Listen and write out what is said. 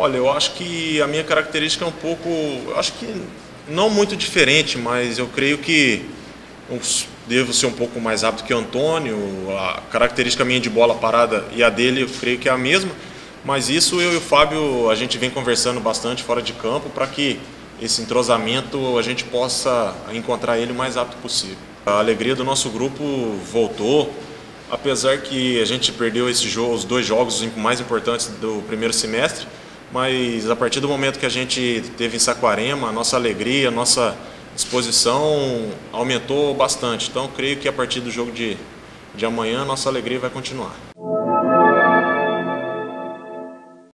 Olha, eu acho que a minha característica é um pouco, acho que não muito diferente, mas eu creio que devo ser um pouco mais rápido que o Antônio. A característica minha de bola parada e a dele eu creio que é a mesma. Mas isso eu e o Fábio a gente vem conversando bastante fora de campo para que esse entrosamento a gente possa encontrar ele o mais rápido possível. A alegria do nosso grupo voltou, apesar que a gente perdeu esse jogo, os dois jogos mais importantes do primeiro semestre, mas a partir do momento que a gente teve em Saquarema, a nossa alegria, a nossa disposição aumentou bastante. Então, creio que a partir do jogo de, de amanhã, a nossa alegria vai continuar.